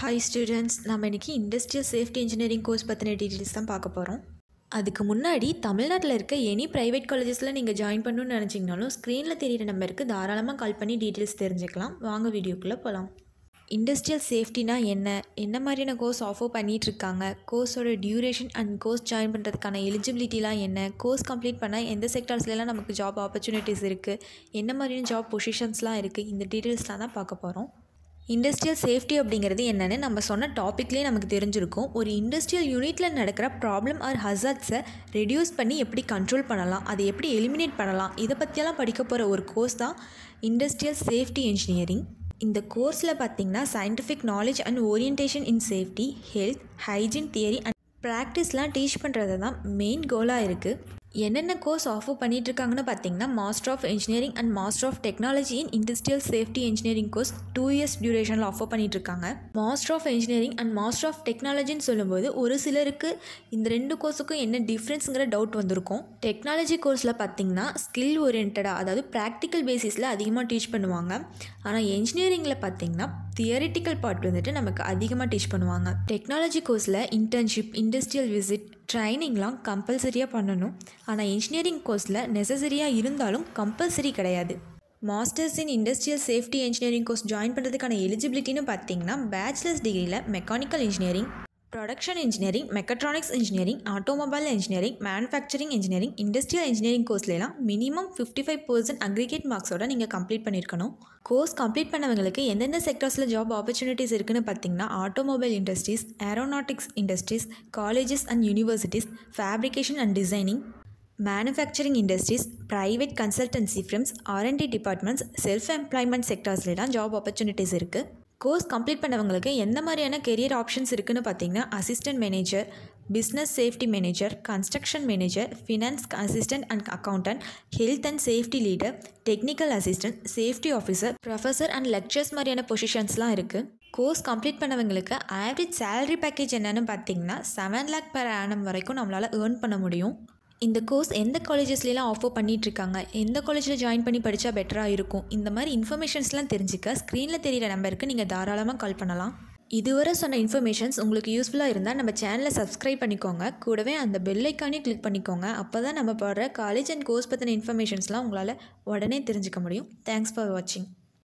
Hi students நம்ம இன்றைக்கி industrial safety engineering course பற்றின டீட்டெயில்ஸ் தான் பார்க்க போகிறோம் அதுக்கு முன்னாடி தமிழ்நாட்டில் இருக்க எனி ப்ரைவேட் காலேஜஸில் நீங்கள் ஜாயின் பண்ணணும்னு நினச்சிங்கனாலும் ஸ்க்ரீனில் தெரியிற நம்பருக்கு தாராளமாக கால் பண்ணி டீட்டெயில்ஸ் தெரிஞ்சுக்கலாம். வாங்க வீடியோக்குள்ளே போகலாம் இண்டஸ்ட்ரியல் சேஃப்டினா என்ன? என்ன மாதிரியான கோர்ஸ் ஆஃபர் பண்ணிகிட்ருக்காங்க கோர்ஸோட டியூரேஷன் அண்ட் கோர்ஸ் ஜாயின் பண்ணுறதுக்கான எலிஜிபிலிட்டிலாம் என்ன? கோர்ஸ் கம்ப்ளீட் பண்ணால் எந்த செக்டார்ஸ்லாம் நமக்கு ஜாப் ஆப்பர்ச்சுனிட்டிஸ் இருக்குது என்ன மாதிரியான ஜாப் பொசிஷன்ஸ்லாம் இருக்குது இந்த டீட்டெயில்ஸ்லாம் தான் பார்க்க போகிறோம் இண்டஸ்ட்ரியல் சேஃப்டி அப்படிங்கிறது என்னென்னு நம்ம சொன்ன டாப்பிக்லேயே நமக்கு தெரிஞ்சிருக்கும். ஒரு இண்டஸ்ட்ரியல் யூனிட்டில் நடக்கிற ப்ராப்ளம் ஆர் ஹசார்ட்ஸை ரெடியூஸ் பண்ணி எப்படி கண்ட்ரோல் பண்ணலாம் அதை எப்படி எலிமினேட் பண்ணலாம் இதை பற்றியெல்லாம் படிக்க போகிற ஒரு கோர்ஸ் தான் இண்டஸ்ட்ரியல் சேஃப்டி இன்ஜினியரிங் இந்த கோர்ஸில் பார்த்தீங்கன்னா scientific knowledge and orientation in safety health hygiene theory and ப்ராக்டிஸ்லாம் teach பண்ணுறது தான் மெயின் கோலாக இருக்குது என்னென்ன கோர்ஸ் ஆஃபர் பண்ணிகிட்ருக்காங்கன்னு பார்த்தீங்கன்னா master of engineering and master of technology in industrial safety engineering course two years டியூரேஷனில் offer பண்ணிகிட்ருக்காங்க master of engineering and master of டெக்னாலஜின்னு சொல்லும்போது ஒரு சிலருக்கு இந்த ரெண்டு கோர்ஸுக்கும் என்ன டிஃப்ரென்ஸுங்கிற டவுட் வந்திருக்கும். டெக்னாலஜி கோர்ஸில் பார்த்தீங்கன்னா ஸ்கில் ஓரியன்டாக அதாவது ப்ராக்டிக்கல் பேசிஸில் அதிகமாக டீச் பண்ணுவாங்க. ஆனால் என்ஜினியரிங்கில் பார்த்தீங்கன்னா தியரிட்டிக்கல் பார்ட் வந்துட்டு நமக்கு அதிகமாக டீச் பண்ணுவாங்க. டெக்னாலஜி கோர்ஸில் இன்டர்ன்ஷிப் இண்டஸ்ட்ரியல் விசிட் ட்ரைனிங்லாம் கம்பல்சரியாக பண்ணணும். ஆனால் இன்ஜினியரிங் கோர்ஸில் நெசசரியாக இருந்தாலும் கம்பல்சரி கிடையாது. Masters in industrial safety engineering course join பண்ணுறதுக்கான எலிஜிபிலிட்டின்னு பார்த்தீங்கன்னா பேச்சுலர்ஸ் டிகிரியில் mechanical engineering production engineering mechatronics engineering automobile engineering manufacturing engineering industrial engineering கோர்ஸ்லாம் minimum fifty five percent aggregate மார்க்ஸோட நீங்கள் கம்ப்ளீட் பண்ணியிருக்கணும் கோர்ஸ் கம்ப்ளீட் பண்ணவங்களுக்கு எந்தெந்த செக்டர்ஸில் ஜாப் ஆப்பர்ச்சுனிட்டிஸ் இருக்குன்னு பார்த்தீங்கன்னா automobile industries aeronautics industries colleges and universities fabrication and designing manufacturing industries private consultancy firms R and D departments self employment செக்டர்ஸ்லாம் job opportunities இருக்குது course complete பண்ணவங்களுக்கு எந்த மாதிரியான கெரியர் ஆப்ஷன்ஸ் இருக்குதுன்னு பார்த்தீங்கன்னா assistant manager business safety manager construction manager finance assistant and accountant health and safety leader technical assistant safety officer professor and lecturers மாதிரியான பொசிஷன்ஸ்லாம் இருக்குது course complete பண்ணவங்களுக்கு ஆவரேஜ் சேலரி பேக்கேஜ் என்னென்னு பார்த்தீங்கன்னா செவன் லேக் per ஆனம் வரைக்கும் நம்மளால் ஏர்ன் பண்ண முடியும். இந்த கோர்ஸ் எந்த காலேஜஸ்லாம் ஆஃபர் பண்ணிகிட்ருக்காங்க எந்த காலேஜில் ஜாயின் பண்ணி படித்தா பெட்டராக இருக்கும்? இந்த மாதிரி இன்ஃபர்மேஷன்ஸ்லாம் தெரிஞ்சுக்க ஸ்க்ரீனில் தெரியிற நம்பருக்கு நீங்கள் தாராளமாக கால் பண்ணலாம். இதுவரை சொன்ன இன்ஃபர்மேஷன்ஸ் உங்களுக்கு யூஸ்ஃபுல்லாக இருந்தால் நம்ம சேனலை சப்ஸ்கிரைப் பண்ணிக்கோங்க. கூடவே அந்த பெல்லைக்கானே கிளிக் பண்ணிக்கோங்க. அப்போ தான் நம்ம போடுற காலேஜ் அண்ட் கோர்ஸ் பற்றின இன்ஃபர்மேஷன்ஸ்லாம் உங்களால் உடனே தெரிஞ்சுக்க முடியும். தேங்க்ஸ் ஃபார் வாட்சிங்